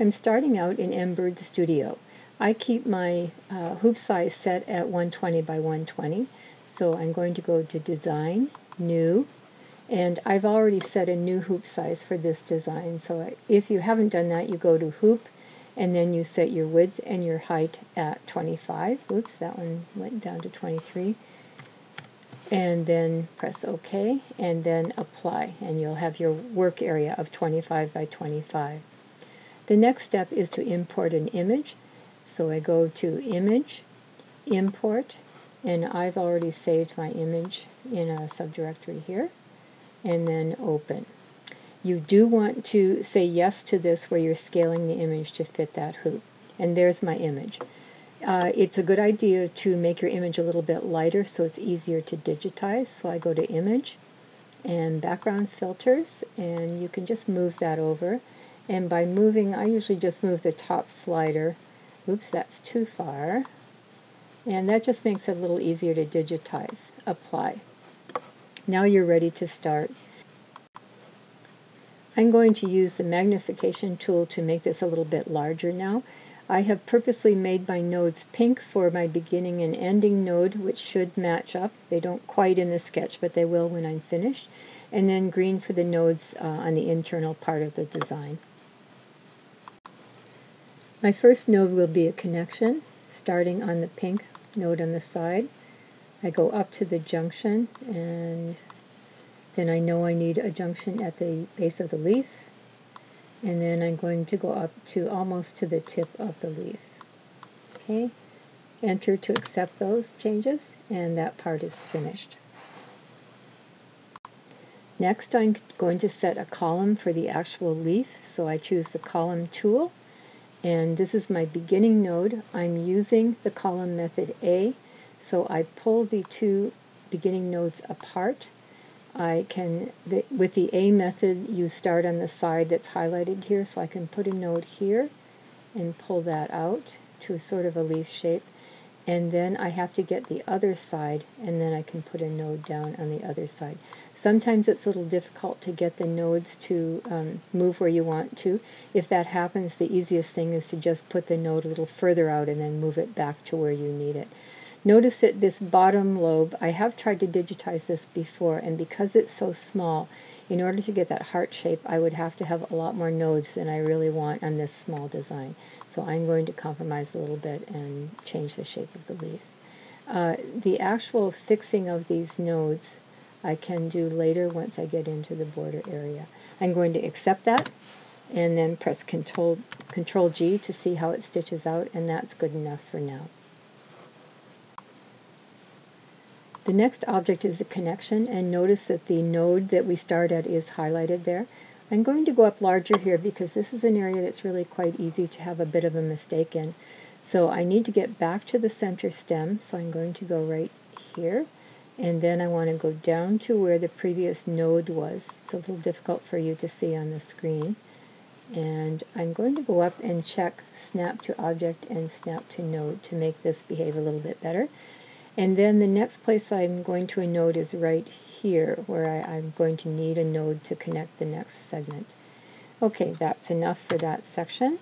I'm starting out in Embird Studio. I keep my uh, hoop size set at 120 by 120. So I'm going to go to Design, New, and I've already set a new hoop size for this design. So if you haven't done that, you go to Hoop, and then you set your width and your height at 25. Oops, that one went down to 23. And then press OK, and then Apply, and you'll have your work area of 25 by 25. The next step is to import an image. So I go to Image, Import, and I've already saved my image in a subdirectory here, and then Open. You do want to say yes to this where you're scaling the image to fit that hoop. And there's my image. Uh, it's a good idea to make your image a little bit lighter so it's easier to digitize. So I go to Image and Background Filters, and you can just move that over and by moving, I usually just move the top slider. Oops, that's too far. And that just makes it a little easier to digitize. Apply. Now you're ready to start. I'm going to use the magnification tool to make this a little bit larger now. I have purposely made my nodes pink for my beginning and ending node, which should match up. They don't quite in the sketch, but they will when I'm finished. And then green for the nodes uh, on the internal part of the design. My first node will be a connection, starting on the pink node on the side. I go up to the junction, and then I know I need a junction at the base of the leaf, and then I'm going to go up to almost to the tip of the leaf. Okay, enter to accept those changes, and that part is finished. Next, I'm going to set a column for the actual leaf, so I choose the column tool, and this is my beginning node. I'm using the column method A, so I pull the two beginning nodes apart. I can, the, with the A method, you start on the side that's highlighted here, so I can put a node here and pull that out to sort of a leaf shape and then I have to get the other side and then I can put a node down on the other side. Sometimes it's a little difficult to get the nodes to um, move where you want to. If that happens, the easiest thing is to just put the node a little further out and then move it back to where you need it. Notice that this bottom lobe, I have tried to digitize this before, and because it's so small, in order to get that heart shape, I would have to have a lot more nodes than I really want on this small design. So I'm going to compromise a little bit and change the shape of the leaf. Uh, the actual fixing of these nodes I can do later once I get into the border area. I'm going to accept that and then press Control, Control G to see how it stitches out, and that's good enough for now. The next object is a connection, and notice that the node that we start at is highlighted there. I'm going to go up larger here because this is an area that's really quite easy to have a bit of a mistake in. So I need to get back to the center stem, so I'm going to go right here. And then I want to go down to where the previous node was. It's a little difficult for you to see on the screen. And I'm going to go up and check snap to object and snap to node to make this behave a little bit better. And then the next place I'm going to a node is right here, where I, I'm going to need a node to connect the next segment. Okay, that's enough for that section.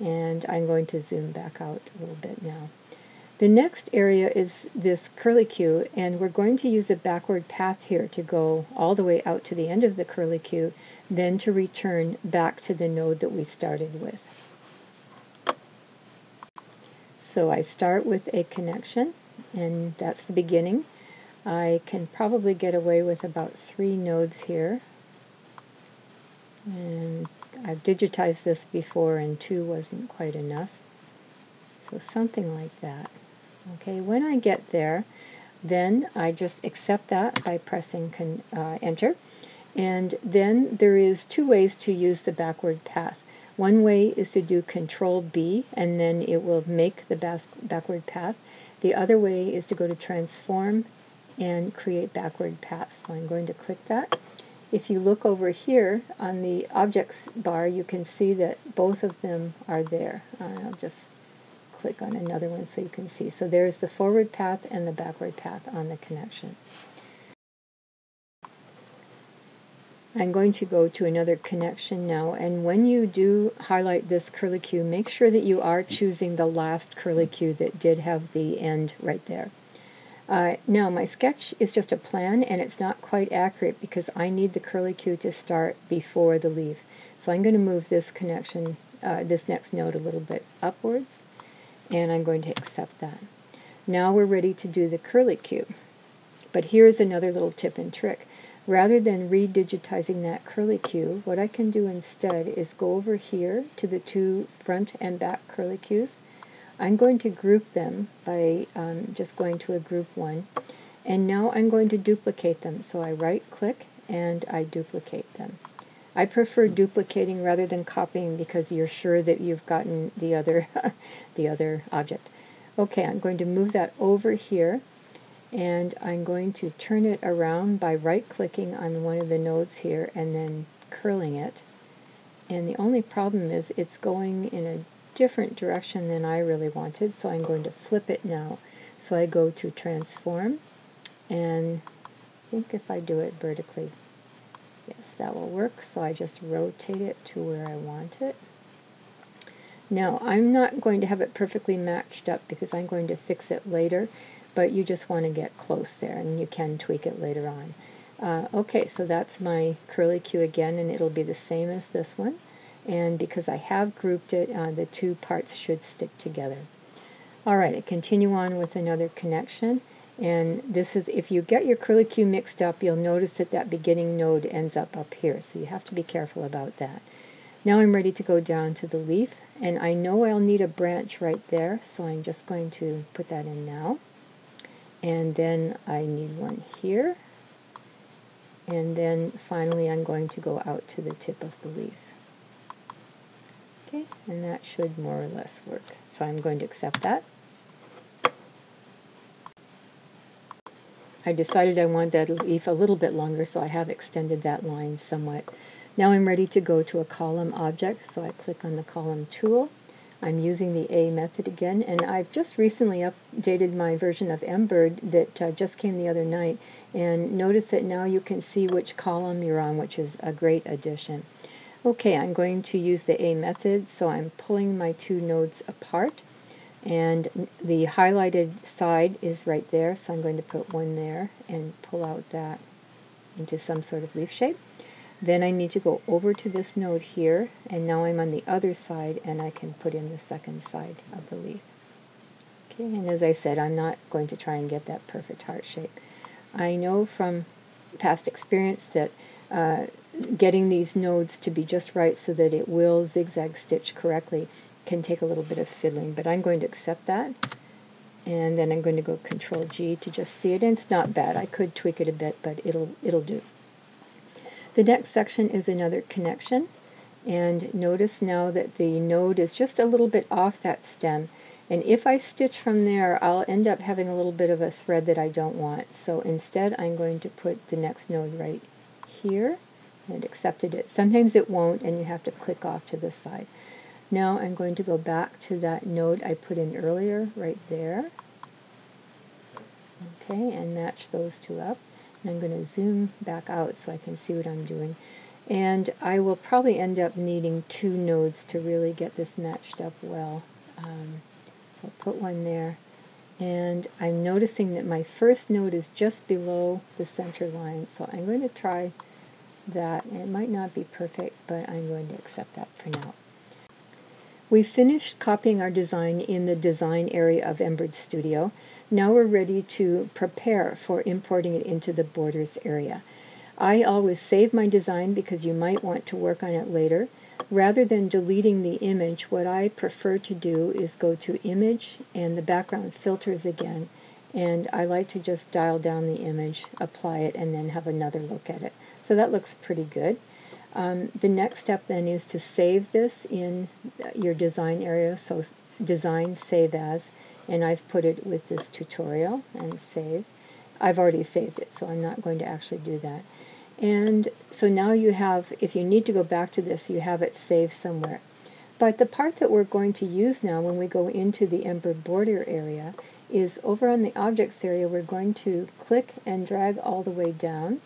And I'm going to zoom back out a little bit now. The next area is this curly curlicue, and we're going to use a backward path here to go all the way out to the end of the curly curlicue, then to return back to the node that we started with. So I start with a connection and that's the beginning. I can probably get away with about three nodes here. And I've digitized this before and two wasn't quite enough. So something like that. Okay, when I get there, then I just accept that by pressing uh, enter. And then there is two ways to use the backward path. One way is to do control B and then it will make the back backward path. The other way is to go to transform and create backward paths. So I'm going to click that. If you look over here on the objects bar, you can see that both of them are there. Uh, I'll just click on another one so you can see. So there's the forward path and the backward path on the connection. I'm going to go to another connection now and when you do highlight this curly curlicue make sure that you are choosing the last curly curlicue that did have the end right there. Uh, now my sketch is just a plan and it's not quite accurate because I need the curly curlicue to start before the leaf. So I'm going to move this connection, uh, this next node a little bit upwards and I'm going to accept that. Now we're ready to do the curly curlicue. But here's another little tip and trick. Rather than redigitizing that curly curlicue, what I can do instead is go over here to the two front and back curlicues. I'm going to group them by um, just going to a group one. And now I'm going to duplicate them. So I right click and I duplicate them. I prefer duplicating rather than copying because you're sure that you've gotten the other, the other object. Okay, I'm going to move that over here and I'm going to turn it around by right clicking on one of the nodes here and then curling it. And the only problem is it's going in a different direction than I really wanted so I'm going to flip it now. So I go to transform and I think if I do it vertically yes that will work. So I just rotate it to where I want it. Now I'm not going to have it perfectly matched up because I'm going to fix it later but you just want to get close there and you can tweak it later on. Uh, okay, so that's my curlicue again and it'll be the same as this one. And because I have grouped it, uh, the two parts should stick together. All right, I continue on with another connection. And this is, if you get your curlicue mixed up, you'll notice that that beginning node ends up up here. So you have to be careful about that. Now I'm ready to go down to the leaf. And I know I'll need a branch right there, so I'm just going to put that in now and then I need one here. And then finally I'm going to go out to the tip of the leaf. Okay and that should more or less work. So I'm going to accept that. I decided I want that leaf a little bit longer so I have extended that line somewhat. Now I'm ready to go to a column object so I click on the column tool I'm using the A method again, and I've just recently updated my version of Embird that uh, just came the other night, and notice that now you can see which column you're on, which is a great addition. Okay, I'm going to use the A method, so I'm pulling my two nodes apart, and the highlighted side is right there, so I'm going to put one there and pull out that into some sort of leaf shape. Then I need to go over to this node here, and now I'm on the other side, and I can put in the second side of the leaf. Okay, and as I said, I'm not going to try and get that perfect heart shape. I know from past experience that uh, getting these nodes to be just right so that it will zigzag stitch correctly can take a little bit of fiddling, but I'm going to accept that. And then I'm going to go Control G to just see it, and it's not bad. I could tweak it a bit, but it'll it'll do. The next section is another connection. And notice now that the node is just a little bit off that stem. And if I stitch from there I'll end up having a little bit of a thread that I don't want. So instead I'm going to put the next node right here and accepted it. Sometimes it won't and you have to click off to the side. Now I'm going to go back to that node I put in earlier right there. Okay and match those two up I'm going to zoom back out so I can see what I'm doing. And I will probably end up needing two nodes to really get this matched up well. Um, so I'll put one there. And I'm noticing that my first node is just below the center line. So I'm going to try that. It might not be perfect, but I'm going to accept that for now. We've finished copying our design in the design area of Embird Studio. Now we're ready to prepare for importing it into the borders area. I always save my design because you might want to work on it later. Rather than deleting the image, what I prefer to do is go to Image and the background filters again. And I like to just dial down the image, apply it, and then have another look at it. So that looks pretty good. Um, the next step then is to save this in your design area, so design save as, and I've put it with this tutorial and save. I've already saved it, so I'm not going to actually do that. And so now you have, if you need to go back to this, you have it saved somewhere. But the part that we're going to use now when we go into the Embird border area is over on the objects area, we're going to click and drag all the way down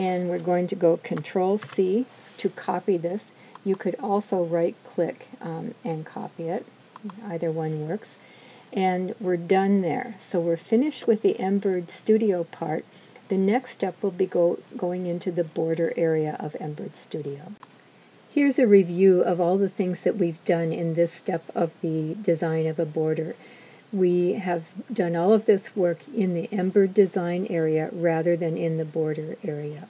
and we're going to go Control C to copy this. You could also right click um, and copy it. Either one works. And we're done there. So we're finished with the Embird Studio part. The next step will be go, going into the border area of Embird Studio. Here's a review of all the things that we've done in this step of the design of a border. We have done all of this work in the Embird design area rather than in the border area.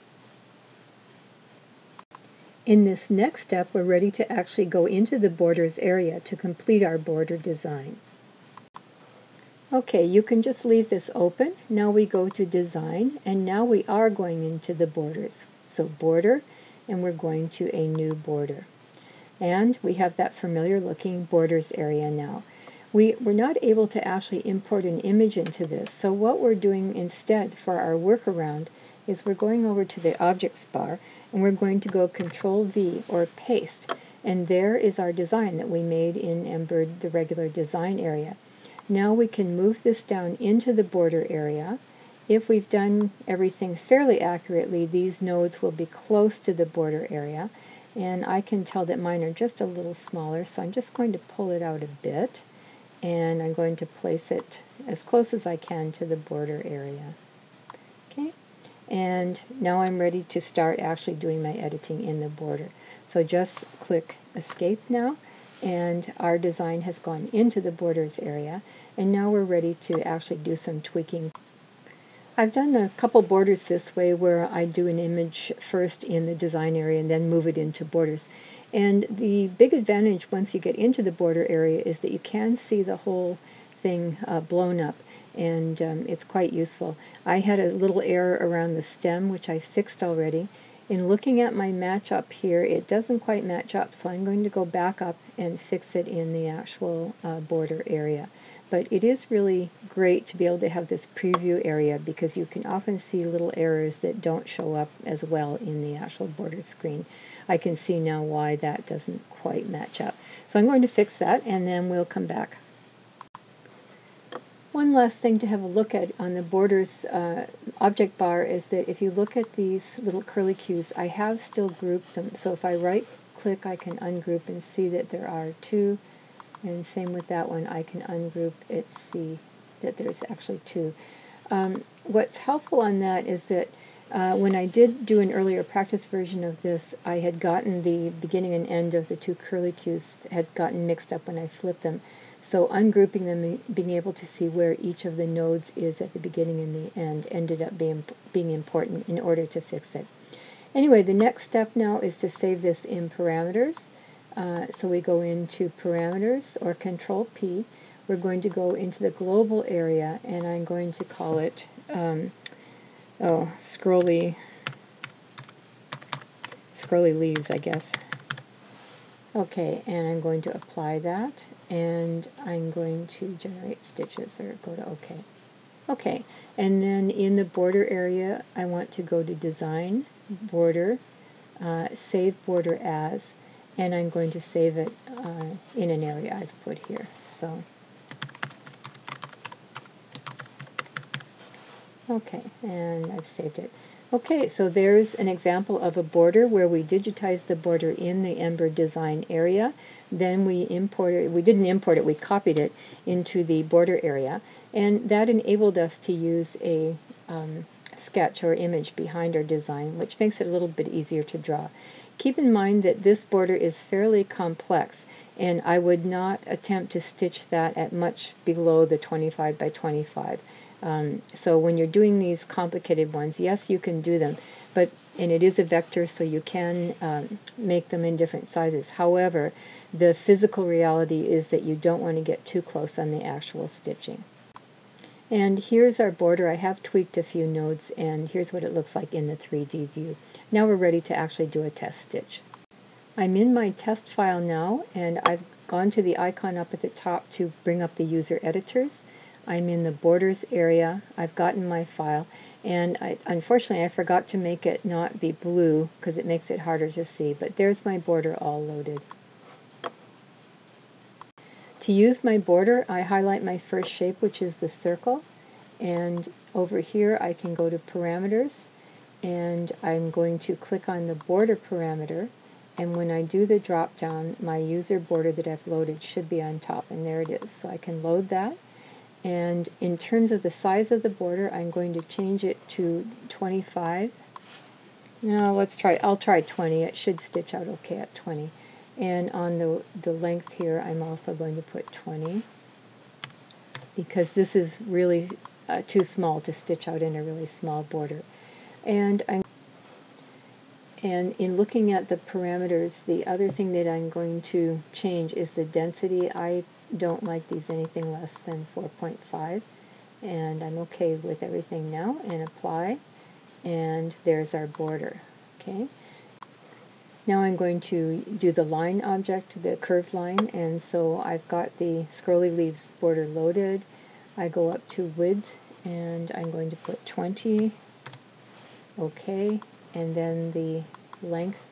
In this next step, we're ready to actually go into the borders area to complete our border design. Okay, you can just leave this open. Now we go to design, and now we are going into the borders. So border, and we're going to a new border. And we have that familiar looking borders area now. We, we're not able to actually import an image into this, so what we're doing instead for our workaround is we're going over to the objects bar and we're going to go control V or paste and there is our design that we made in Embird, the regular design area. Now we can move this down into the border area. If we've done everything fairly accurately, these nodes will be close to the border area. And I can tell that mine are just a little smaller, so I'm just going to pull it out a bit. And I'm going to place it as close as I can to the border area. Okay, and now I'm ready to start actually doing my editing in the border. So just click escape now and our design has gone into the borders area and now we're ready to actually do some tweaking. I've done a couple borders this way where I do an image first in the design area and then move it into borders. And the big advantage once you get into the border area is that you can see the whole thing uh, blown up and um, it's quite useful. I had a little error around the stem which I fixed already. In looking at my match up here it doesn't quite match up so I'm going to go back up and fix it in the actual uh, border area. But it is really great to be able to have this preview area because you can often see little errors that don't show up as well in the actual border screen. I can see now why that doesn't quite match up. So I'm going to fix that and then we'll come back. One last thing to have a look at on the borders uh, object bar is that if you look at these little curly cues, I have still grouped them. So if I right click, I can ungroup and see that there are two. And same with that one, I can ungroup it, see that there's actually two. Um, what's helpful on that is that uh, when I did do an earlier practice version of this, I had gotten the beginning and end of the two curly cues had gotten mixed up when I flipped them. So ungrouping them, being able to see where each of the nodes is at the beginning and the end ended up being, being important in order to fix it. Anyway, the next step now is to save this in parameters. Uh, so we go into parameters or control P. We're going to go into the global area and I'm going to call it, um, oh, scrolly, scrolly leaves, I guess. Okay, and I'm going to apply that, and I'm going to generate stitches, or go to OK. Okay, and then in the border area, I want to go to Design, Border, uh, Save Border As, and I'm going to save it uh, in an area I've put here. So, okay, and I've saved it. Okay, so there's an example of a border where we digitized the border in the Embird design area. Then we imported, we didn't import it, we copied it into the border area. And that enabled us to use a um, sketch or image behind our design, which makes it a little bit easier to draw. Keep in mind that this border is fairly complex, and I would not attempt to stitch that at much below the 25 by 25. Um, so when you're doing these complicated ones, yes, you can do them, but and it is a vector, so you can um, make them in different sizes. However, the physical reality is that you don't want to get too close on the actual stitching. And here's our border. I have tweaked a few nodes, and here's what it looks like in the 3D view. Now we're ready to actually do a test stitch. I'm in my test file now, and I've gone to the icon up at the top to bring up the user editors. I'm in the borders area. I've gotten my file. And I, unfortunately I forgot to make it not be blue because it makes it harder to see. But there's my border all loaded. To use my border I highlight my first shape which is the circle. And over here I can go to parameters. And I'm going to click on the border parameter. And when I do the drop down my user border that I've loaded should be on top. And there it is. So I can load that and in terms of the size of the border I'm going to change it to 25 now let's try I'll try 20 it should stitch out okay at 20 and on the the length here I'm also going to put 20 because this is really uh, too small to stitch out in a really small border. And I'm and in looking at the parameters, the other thing that I'm going to change is the density. I don't like these anything less than 4.5 and I'm okay with everything now and apply and there's our border. Okay. Now I'm going to do the line object, the curved line, and so I've got the scrolly leaves border loaded. I go up to width and I'm going to put 20, okay, and then the length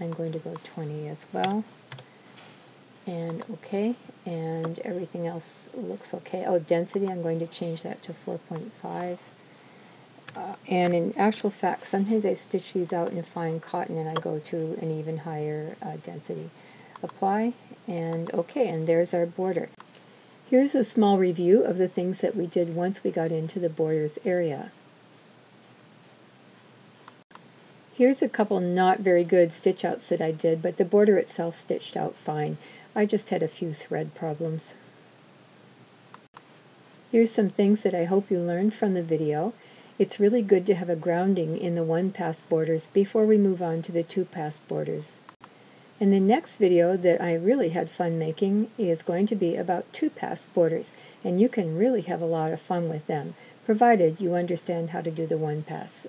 I'm going to go 20 as well and okay and everything else looks okay. Oh density I'm going to change that to 4.5 uh, and in actual fact sometimes I stitch these out in fine cotton and I go to an even higher uh, density. Apply and okay and there's our border. Here's a small review of the things that we did once we got into the borders area Here's a couple not very good stitch outs that I did, but the border itself stitched out fine. I just had a few thread problems. Here's some things that I hope you learned from the video. It's really good to have a grounding in the one-pass borders before we move on to the two-pass borders. And the next video that I really had fun making is going to be about two-pass borders, and you can really have a lot of fun with them, provided you understand how to do the one-pass.